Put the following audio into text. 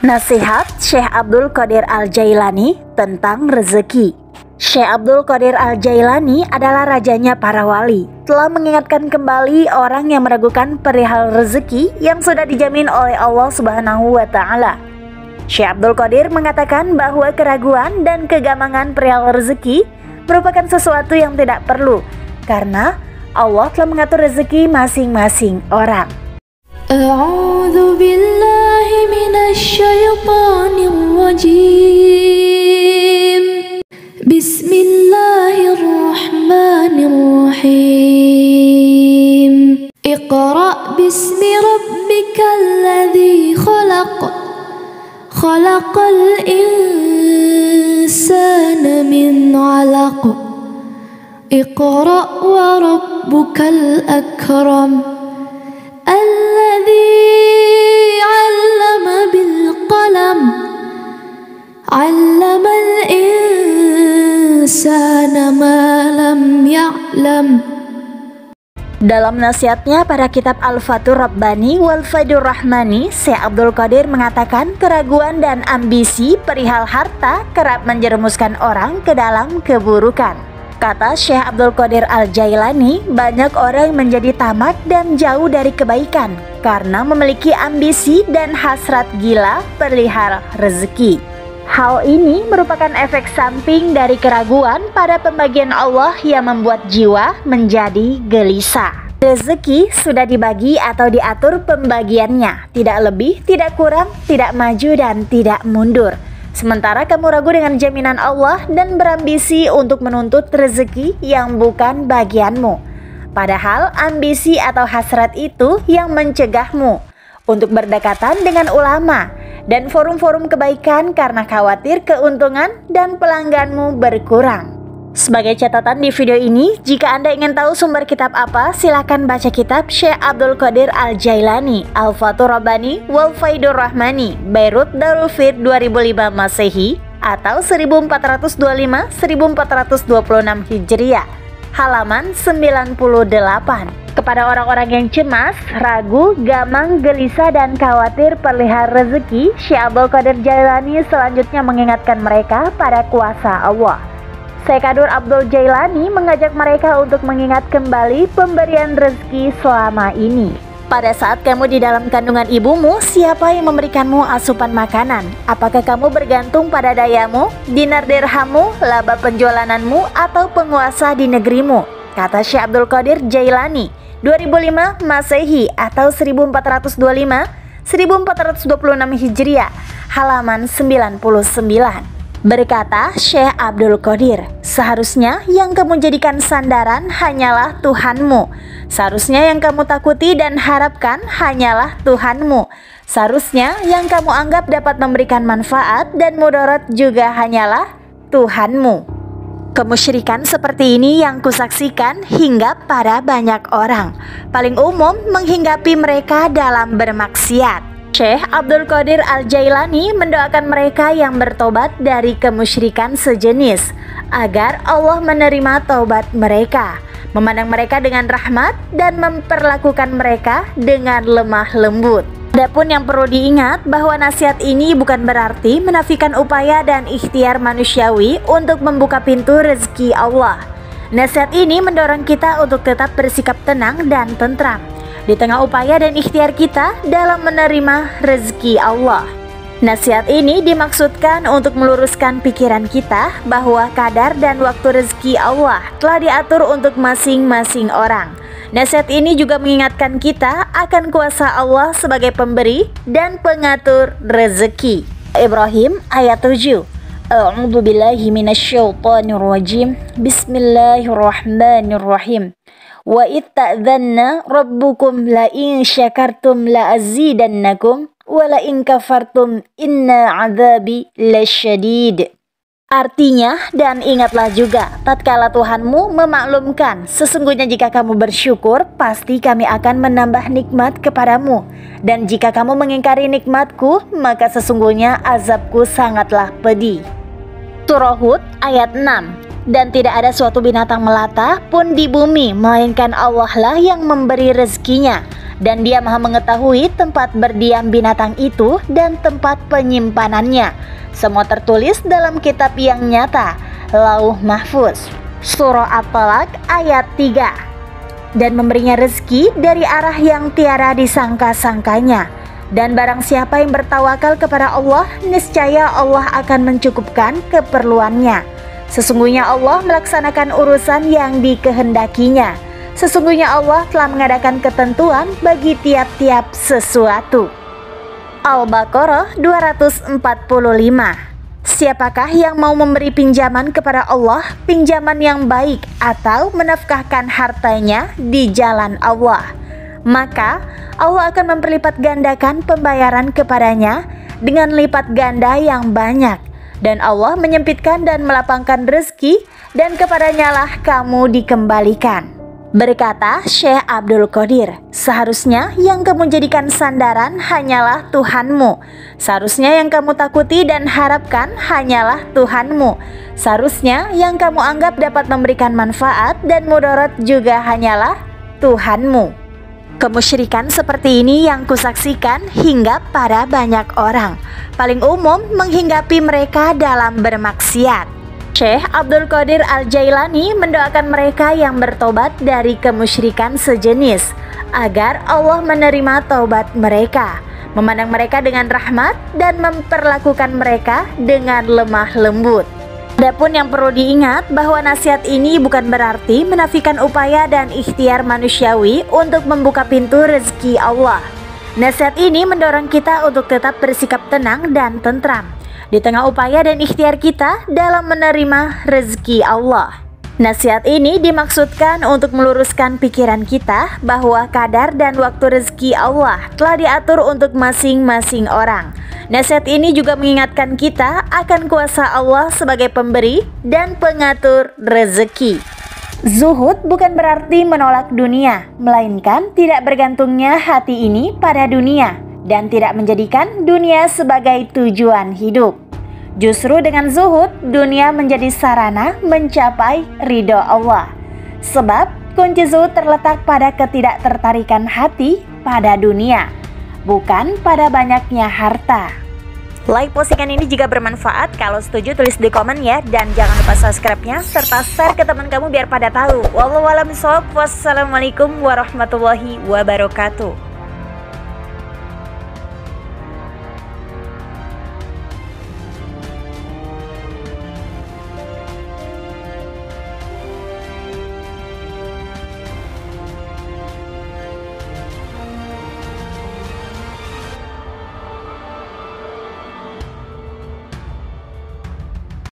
Nasihat Syekh Abdul Qadir Al-Jailani tentang rezeki Syekh Abdul Qadir Al-Jailani adalah rajanya para wali Telah mengingatkan kembali orang yang meragukan perihal rezeki yang sudah dijamin oleh Allah Subhanahu wa Ta'ala. Syekh Abdul Qadir mengatakan bahwa keraguan dan kegamangan perihal rezeki merupakan sesuatu yang tidak perlu karena Allah telah mengatur rezeki masing-masing orang. خلق الإنسان من علق. اقرأ وربك الأكرم. الذي علم بالقلم. علم الإنسان ما لم يعلم. Dalam nasihatnya pada kitab Al-Fatur Rabbani wal Faidur Rahmani, Syekh Abdul Qadir mengatakan keraguan dan ambisi perihal harta kerap menjerumuskan orang ke dalam keburukan. Kata Syekh Abdul Qadir Al-Jailani, banyak orang menjadi tamak dan jauh dari kebaikan karena memiliki ambisi dan hasrat gila perihal rezeki. Hal ini merupakan efek samping dari keraguan pada pembagian Allah yang membuat jiwa menjadi gelisah. Rezeki sudah dibagi atau diatur pembagiannya, tidak lebih, tidak kurang, tidak maju dan tidak mundur. Sementara kamu ragu dengan jaminan Allah dan berambisi untuk menuntut rezeki yang bukan bagianmu. Padahal ambisi atau hasrat itu yang mencegahmu untuk berdekatan dengan ulama dan forum-forum kebaikan karena khawatir keuntungan dan pelangganmu berkurang. Sebagai catatan di video ini, jika Anda ingin tahu sumber kitab apa, silakan baca kitab Syekh Abdul Qadir Al-Jailani, Al-Fatur Rabbani, Wal Faidur Rahmani, Beirut Darul Fir 2005 Masehi atau 1425-1426 Hijriah, halaman 98. Kepada orang-orang yang cemas, ragu, gamang, gelisah, dan khawatir perihal rezeki, Syekh Abdul Qadir Jailani selanjutnya mengingatkan mereka pada kuasa Allah. Syekh Abdul Jailani mengajak mereka untuk mengingat kembali pemberian rezeki selama ini. Pada saat kamu di dalam kandungan ibumu, siapa yang memberikanmu asupan makanan? Apakah kamu bergantung pada dayamu, dinar dirhammu, laba penjualananmu, atau penguasa di negerimu? Kata Syekh Abdul Qadir Jailani, 2005 Masehi atau 1425 1426 Hijriah, halaman 99. Berkata Syekh Abdul Qadir, seharusnya yang kamu jadikan sandaran hanyalah Tuhanmu. Seharusnya yang kamu takuti dan harapkan hanyalah Tuhanmu. Seharusnya yang kamu anggap dapat memberikan manfaat dan mudarat juga hanyalah Tuhanmu. Kemusyrikan seperti ini yang kusaksikan hingga pada banyak orang. Paling umum menghinggapi mereka dalam bermaksiat. Syekh Abdul Qadir Al-Jailani mendoakan mereka yang bertobat dari kemusyrikan sejenis agar Allah menerima taubat mereka, memandang mereka dengan rahmat dan memperlakukan mereka dengan lemah lembut. Adapun yang perlu diingat bahwa nasihat ini bukan berarti menafikan upaya dan ikhtiar manusiawi untuk membuka pintu rezeki Allah. Nasihat ini mendorong kita untuk tetap bersikap tenang dan tentram di tengah upaya dan ikhtiar kita dalam menerima rezeki Allah. Nasihat ini dimaksudkan untuk meluruskan pikiran kita bahwa kadar dan waktu rezeki Allah telah diatur untuk masing-masing orang. Nasihat ini juga mengingatkan kita akan kuasa Allah sebagai pemberi dan pengatur rezeki. Ibrahim ayat 7 A'udzu billahi minasyaitonir rajim. Bismillahirrahmanirrahim. Wa itta'dhanna rabbukum la in syakartum la azidannakum wa la in kafartum inna azabi lasyadid. Artinya, dan ingatlah juga, tatkala Tuhanmu memaklumkan, sesungguhnya jika kamu bersyukur, pasti kami akan menambah nikmat kepadamu. Dan jika kamu mengingkari nikmatku, maka sesungguhnya azabku sangatlah pedih. Surah Hud ayat 6 Dan tidak ada suatu binatang melata pun di bumi, melainkan Allah lah yang memberi rezekinya. Dan dia maha mengetahui tempat berdiam binatang itu dan tempat penyimpanannya. Semua tertulis dalam kitab yang nyata, Lauh Mahfuz. Surah At-Talaq ayat 3 Dan memberinya rezeki dari arah yang tiara disangka-sangkanya dan barang siapa yang bertawakal kepada Allah, niscaya Allah akan mencukupkan keperluannya. Sesungguhnya Allah melaksanakan urusan yang dikehendakinya. Sesungguhnya Allah telah mengadakan ketentuan bagi tiap-tiap sesuatu. Al-Baqarah 245 Siapakah yang mau memberi pinjaman kepada Allah, pinjaman yang baik atau menafkahkan hartanya di jalan Allah? maka Allah akan memperlipat gandakan pembayaran kepadanya dengan lipat ganda yang banyak. Dan Allah menyempitkan dan melapangkan rezeki dan kepadanya lah kamu dikembalikan. Berkata Syekh Abdul Qadir, seharusnya yang kamu jadikan sandaran hanyalah Tuhanmu. Seharusnya yang kamu takuti dan harapkan hanyalah Tuhanmu. Seharusnya yang kamu anggap dapat memberikan manfaat dan mudarat juga hanyalah Tuhanmu. Kemusyrikan seperti ini yang kusaksikan hingga pada banyak orang. Paling umum menghinggapi mereka dalam bermaksiat. Syekh Abdul Qadir Al-Jailani mendoakan mereka yang bertobat dari kemusyrikan sejenis agar Allah menerima taubat mereka, memandang mereka dengan rahmat dan memperlakukan mereka dengan lemah lembut. Adapun yang perlu diingat bahwa nasihat ini bukan berarti menafikan upaya dan ikhtiar manusiawi untuk membuka pintu rezeki Allah. Nasihat ini mendorong kita untuk tetap bersikap tenang dan tentram di tengah upaya dan ikhtiar kita dalam menerima rezeki Allah. Nasihat ini dimaksudkan untuk meluruskan pikiran kita bahwa kadar dan waktu rezeki Allah telah diatur untuk masing-masing orang Nasihat ini juga mengingatkan kita akan kuasa Allah sebagai pemberi dan pengatur rezeki. Zuhud bukan berarti menolak dunia, melainkan tidak bergantungnya hati ini pada dunia dan tidak menjadikan dunia sebagai tujuan hidup. Justru dengan zuhud, dunia menjadi sarana mencapai ridho Allah. Sebab kunci zuhud terletak pada ketidaktertarikan hati pada dunia bukan pada banyaknya harta. Like postingan ini jika bermanfaat, kalau setuju tulis di komen ya dan jangan lupa subscribe-nya serta share ke teman kamu biar pada tahu. Wassalamualaikum warahmatullahi wabarakatuh.